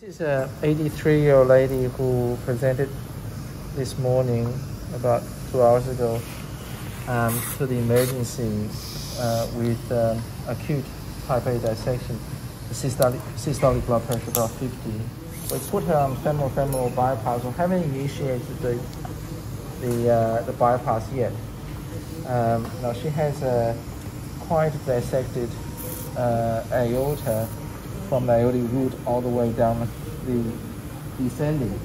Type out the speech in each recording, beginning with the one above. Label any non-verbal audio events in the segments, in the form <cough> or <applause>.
This is a 83 year old lady who presented this morning about two hours ago um, to the emergency uh, with um, acute type A dissection, systolic, systolic blood pressure about 50. We put her on femoral femoral bypass. We haven't initiated the the, uh, the bypass yet. Um, now she has a quite dissected uh, aorta from the aortic root all the way down the descending.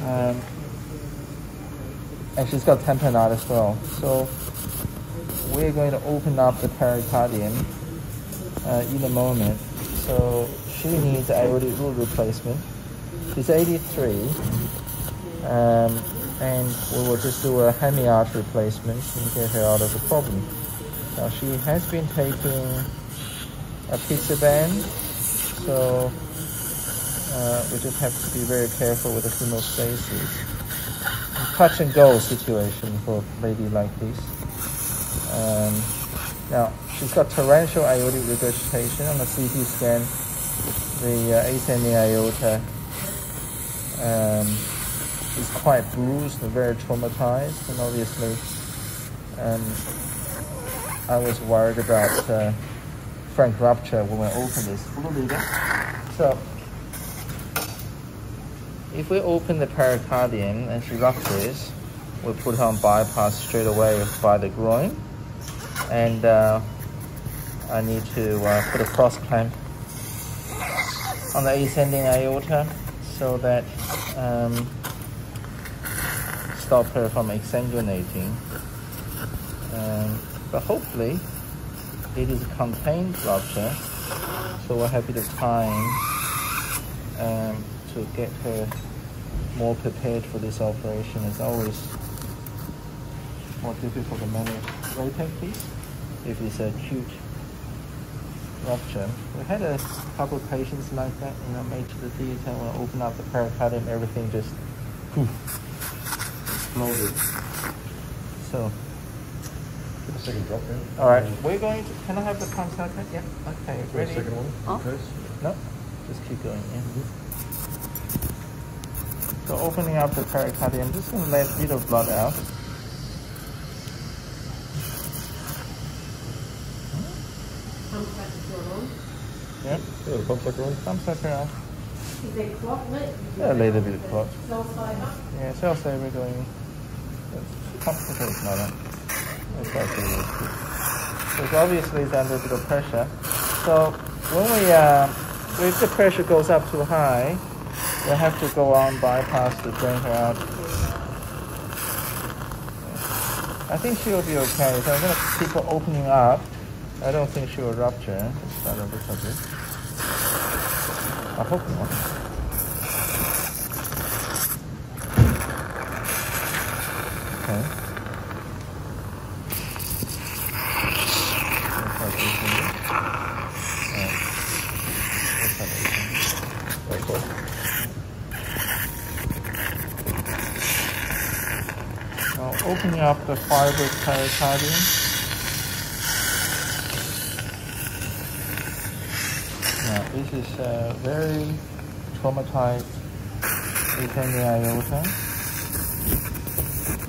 Um, and she's got tamponade as well. So we're going to open up the pericardium uh, in a moment. So she needs aortic root replacement. She's 83. Um, and we will just do a hemi-arch replacement and get her out of the problem. Now she has been taking apixaban, so uh, we just have to be very careful with the hemostasis. Touch and go situation for a lady like this. Um, now she's got torrential aortic regurgitation on the CT scan. The uh, ascending aorta um, is quite bruised and very traumatized, and obviously, um, I was worried about uh, frank rupture when we open this. So, if we open the pericardium and she ruptures, we put her on bypass straight away by the groin, and uh, I need to uh, put a cross clamp on the ascending aorta so that um, stop her from exsanguinating. Um, but hopefully it is a contained rupture, so we're happy to time um, to get her more prepared for this operation. It's always more difficult to manage. Right, please. If it's a acute rupture. We had a couple of patients like that, you know, made to the theater when I open up the pericardium, everything just poof, exploded. So. Get a second drop down. All right, um, we're going to. Can I have the pump second? Yeah. Okay. For a Ready? second one, Oh. in case. No. Just keep going. Yeah. So opening up the pericardium, just gonna let a bit of blood out. Pump pressure on. Yep. Yeah, the pump sucker on. Pump sucker out. Is there clot in it? Yeah, a little bit of clot. Cell saver? Yeah, cell saver going. Complicated now. then. That's actually it's obviously it's under a bit of pressure. So when we, uh, if the pressure goes up too high, we have to go on bypass to drain her out. I think she will be okay. So I'm gonna keep her opening up. I don't think she will rupture. I hope not. Okay. Let's have this in there. Alright. Let's have this in there. Very cool. Now opening up the fibrous pericardium. Now this is a very traumatized ascending aorta.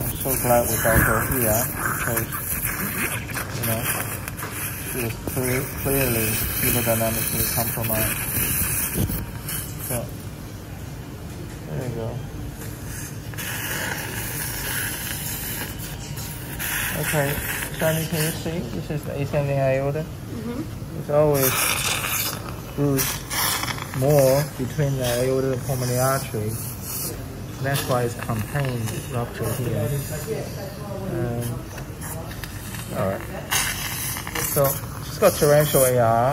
I'm so glad we got her here because, you know, she was clear, clearly hemodynamically compromised. So, there you go. Okay, Shani, can you see? This is the ascending aorta. It's always bruised more between the aorta and pulmonary artery. That's why it's contained rupture here. Um, all right. So she's got torrential AR.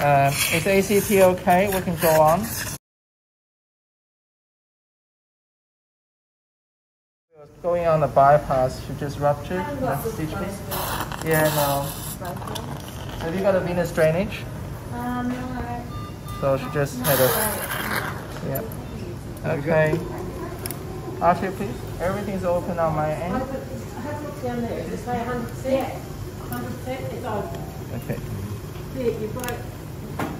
Um, is ACT okay? We can go on. Going on the bypass, she just ruptured. That's stitch me. Yeah, no. So have you got a venous drainage? Um, no. So she just had a, yeah. Okay. Archie, please. Everything's open on my end. have to look down there. Does say 100%? 100%? It's open. Okay. There, you've got,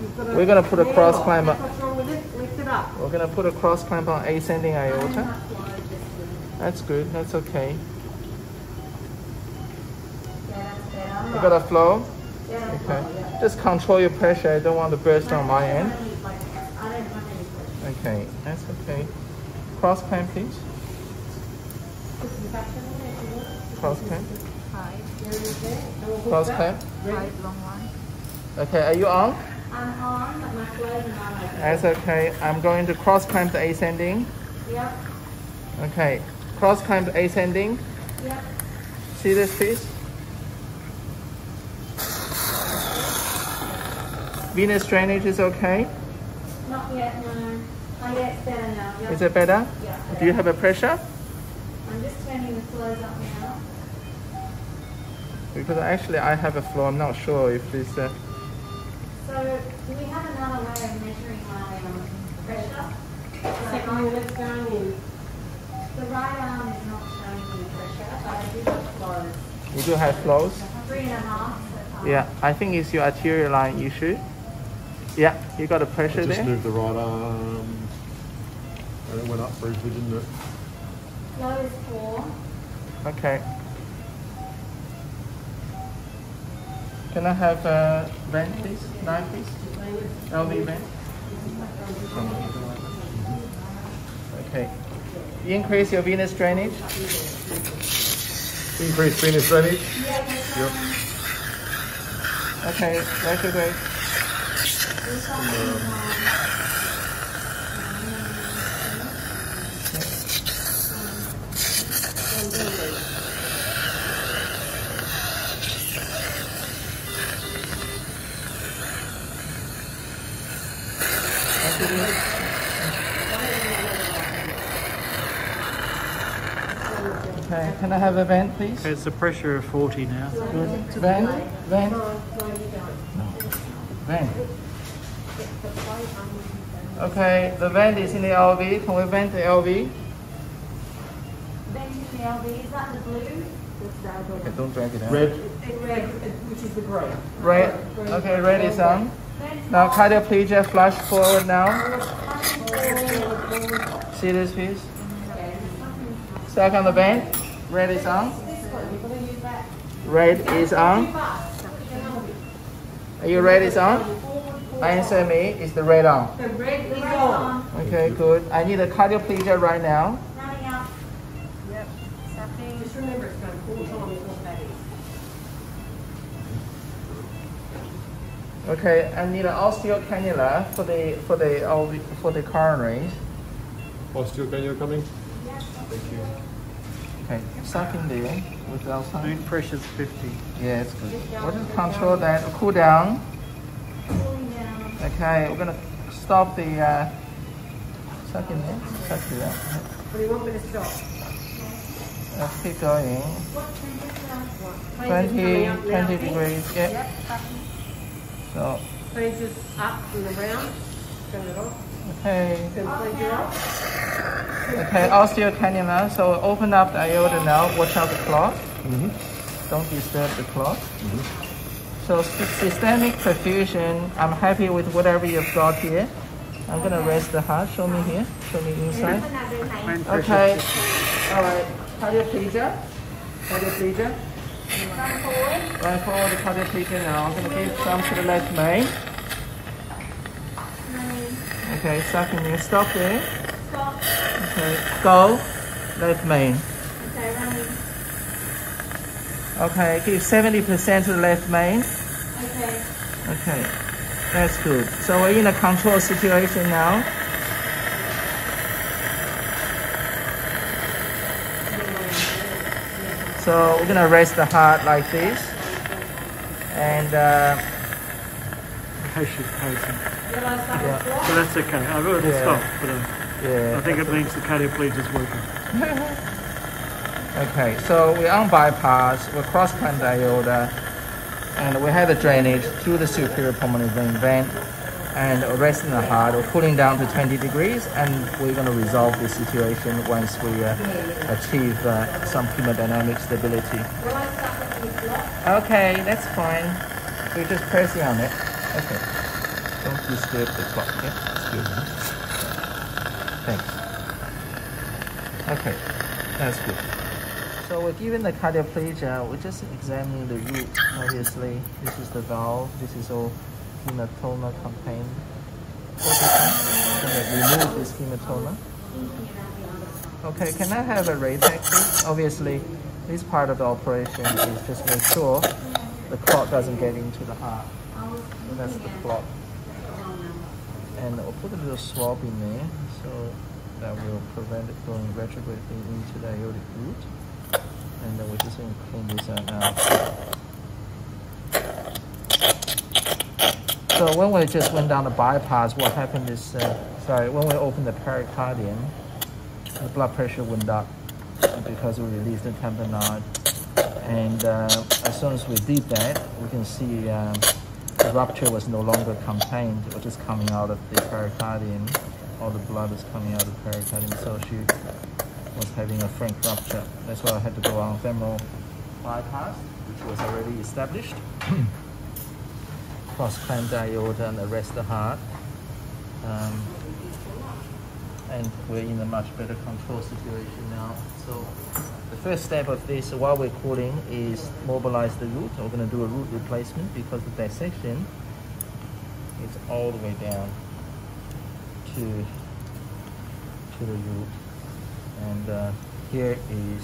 you've got. We're gonna put a cross climber. What's wrong with We're gonna put a cross clamp on ascending aorta. That's good. That's okay. You got a flow? Okay. Just control your pressure. I don't want to burst on my end. Okay, that's okay. Cross clamp, please. Cross clamp. Cross clamp. Okay, are you on? I'm on, but my flow's not like That's okay. I'm going to cross clamp the ascending. Yep, Okay, cross the ascending. yep. See this piece? Venous drainage is okay. Not yet, no. Oh, yeah, it's better now. Yep. Is it better? Yeah. Do you have a pressure? I'm just turning the flows up now. Because actually I have a flow. I'm not sure if this. Uh, So, do we have another way of measuring my um, pressure? Second unit's going in. The right arm um, is not showing me pressure, but I do have flows. you do have flows. Three and a half. Yeah, I think it's your arterial line issue. Yeah, you got a pressure Just there. move the right arm. And it went up briefly, didn't it? Flow is four. Okay. Can I have a vent, please? Knife, please. LV vent. Okay. Increase your venous drainage. Increase venous drainage. Yep. Okay, retrograde. Okay, can I have a vent, please? Okay, It's a pressure of 40 now. Good. Vent, vent. Vent. Okay, the vent is in the LV. Can we vent the LV? Then the LV, is that the blue? Okay, don't drag it out. Red. Red, which is the grey. Red. Okay, red is on. Now cardioplegia, flush forward now. See this piece? Second the vent. Red is on. Red is on. Are you ready, is on? Answer me. Is the red on? The red is on. Okay, good. I need a cardioplegia right now. Yep. Just remember, it's going four times what that is. Okay, I need an ostial cannula for the for the for the coronaries. Ostial cannula coming. Thank you. Okay, suck in there with outside. Moon pressure's 50. Yeah, it's good. We'll just control that. Cool down. Cooling down. Okay, we're gonna stop the uh, suck in there. Suck it out. What do you want me to stop? Let's keep going. What 20, 20 degrees. Yeah. Yep. So, Please just up and around. Turn it off. Okay. Then please you up. Okay, ostial cannula. So open up the aorta now. Watch out the clot. Mm-hmm. Don't disturb the clot. So systemic perfusion, I'm happy with whatever you've got here. I'm gonna raise the heart. Show me here. Show me inside. Moon pressure Okay. All right. Cardioplegia. Cardioplegia. Run forward. Right forward the cardioplegia now. I'm gonna give some to the left main. Running. Okay, sucking you. Stop there. Stop. Okay. Go. Left main. Okay, running. Okay, give 70% to the left main. Okay. Okay, that's good. So we're in a control situation now. So we're gonna raise the heart like this, and uh, Patient's pacing. Yeah. So that's okay. I've already Yeah. stopped, but uh, yeah. I think it means the cardioplegia's working. <laughs> Okay, so we're on bypass, we're cross clamp the aorta, and we have the drainage through the superior pulmonary vein vent, and resting the heart, we're cooling down to 20 degrees, and we're going to resolve this situation once we uh, achieve uh, some hemodynamic stability. Will I start with this block? Okay, that's fine. We're just pressing on it. Okay. Don't disturb the clock, okay? Excuse me. Thanks. Okay, that's good. So we're given the cardioplegia, we're just examining the root, obviously. This is the valve, this is all hematoma contained. Okay, remove this hematoma. Okay, can I have a Raytec, please? Obviously, this part of the operation is just make sure the clot doesn't get into the heart. That's the clot. And I'll put a little swab in there so that will prevent it going retrogradely into the aortic root. And then we're just going to clean this out now. So when we just went down the bypass, what happened is, uh, sorry, when we opened the pericardium, the blood pressure went up because we released the tamponade. And uh, as soon as we did that, we can see um, the rupture was no longer contained, it was just coming out of the pericardium. All the blood was coming out of the pericardium, so she was having a frank rupture. That's why I had to go on femoral bypass, which was already established. <clears throat> Cross-clamp aorta and arrest the heart. Um, and we're in a much better control situation now. So the first step of this while we're cooling is mobilize the root. We're going to do a root replacement because the dissection is all the way down to, to the root. And uh, here is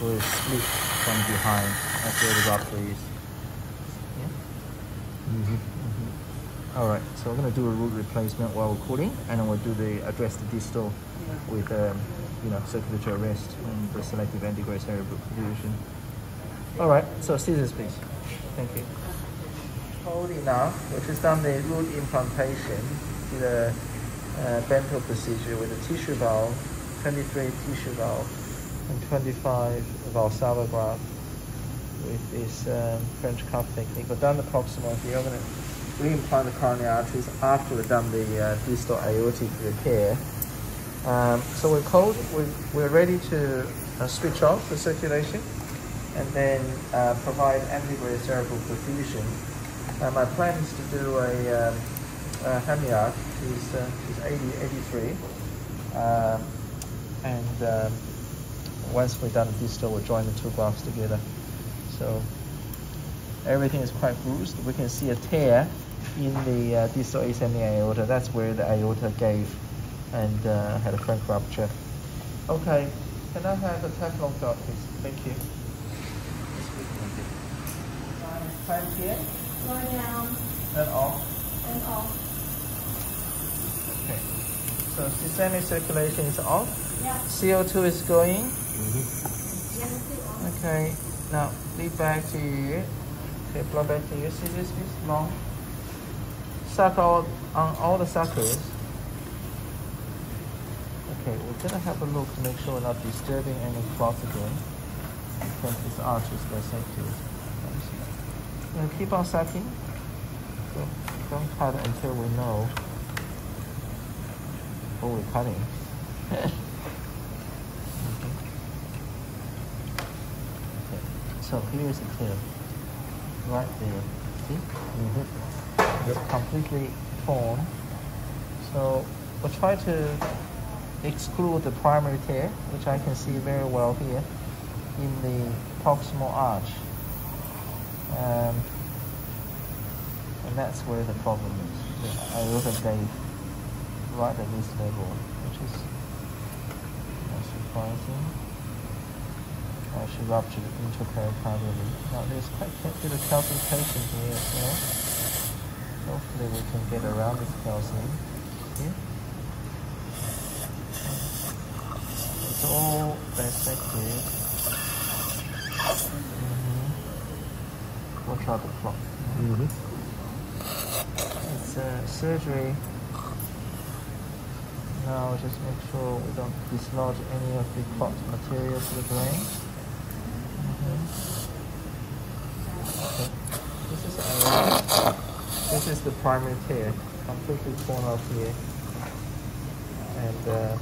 where it's split from behind. That's where the rupture is. Yeah? Mm-hmm. Mm-hmm. All right, so we're going to do a root replacement while we're cooling, and then we'll do the address the distal with um, you know circulatory arrest and the selective antegrade cerebral perfusion. All right, so scissors, please. Thank you. Holding now, we just done the root implantation, did a uh, Bentall procedure with a tissue valve, 23 tissue valve, and 25 Valsalva graft with this um, French cuff technique. We've done the proximal here. I'm going to reimplant the coronary arteries after we've done the uh, distal aortic repair. Um, so we're cold, we, we're ready to uh, switch off the circulation and then uh, provide antegrade cerebral perfusion. Uh, my plan is to do a, um, a hemiarch, uh, she's 80, 83. Um, and um, once we've done the distal, we'll join the two grafts together. So everything is quite bruised. We can see a tear in the uh, distal ascending aorta. That's where the aorta gave and uh, had a frank rupture. Okay, can I have a Teflon dot, please? Thank you. Clamp here Slow down and off. and off. Okay. So systemic circulation is off. Yeah. CO2 is going. Yes, sit on. Okay. Now lead back to you. Okay, blood back to you. See this is long. Suck all on all the suckers. Okay, we're gonna have a look to make sure we're not disturbing any clots again. Because this arch is dissected. We're gonna keep on sucking. So don't cut until we know what we're cutting. Okay. <laughs> Okay, So here's the tip. Right there. See? Mm-hmm. It's completely torn. So we'll try to exclude the primary tear, which I can see very well here in the proximal arch. Um, and that's where the problem is. The aorta gave right at this level, which is not surprising. Uh, she ruptured intrapericardially. Now there's quite a bit of calcification here as well. Hopefully we can get around this calcium. Here. It's all dissected. Mm-hmm. Watch out the clock. Mm-hmm. It's a surgery. Now just make sure we don't dislodge any of the clot material to the brain. Mhm. Okay. This is aorta. This is the primary tear, completely torn off here. And uh,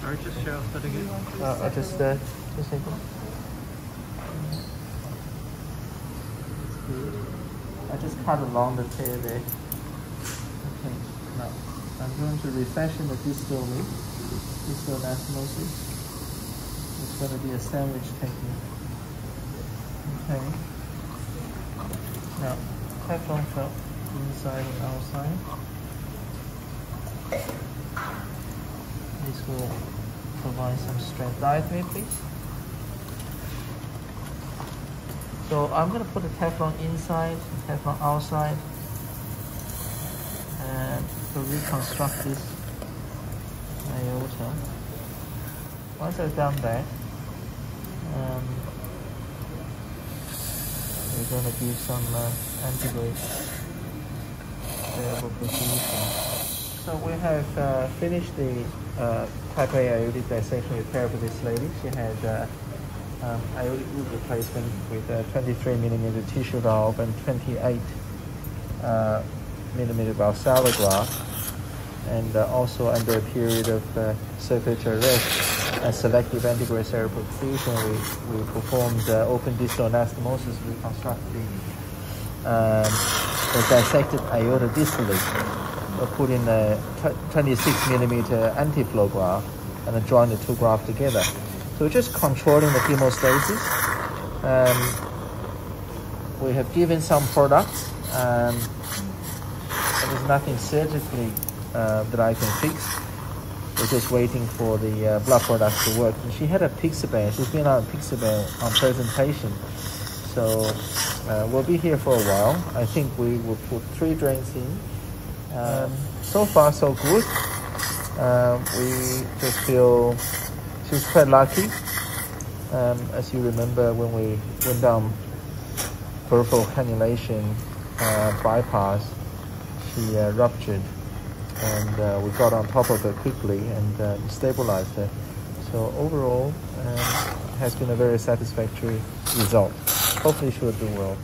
Sorry, just show that again. uh, I just uh, just second. I just cut along the tear there. Okay, now I'm going to refashion the distal lip, distal anastomosis. It's going to be a sandwich technique. Okay. Now, Teflon felt inside and outside. This will provide some strength. Me, please. So I'm going to put the Teflon inside, Teflon outside, and to reconstruct this aorta. Once I've done that, um, we're to give some uh, variable. So we have uh, finished the uh, type A aortic dissection repair for this lady. She had uh, um, aortic root replacement with a 23 millimeter tissue valve and 28 uh, millimeter valsalva graft, and uh, also under a period of uh, circulatory arrest and selective cerebral perfusion, we, we performed uh, open distal anastomosis to reconstruct the, um, the dissected aorta distally. We put in a 26 millimeter Anteflo graft and then join the two grafts together. So we're just controlling the hemostasis. Um, we have given some products and there's nothing surgically uh, that I can fix. We're just waiting for the uh, blood products to work. And she had apixaban. She's been on apixaban on presentation. So uh, we'll be here for a while. I think we will put three drains in. Um, so far, so good. Uh, we just feel she's quite lucky. Um, as you remember, when we went down peripheral cannulation uh, bypass, she uh, ruptured and uh, we got on top of it quickly and uh, stabilized it. So overall, um, has been a very satisfactory result. Hopefully she will do well.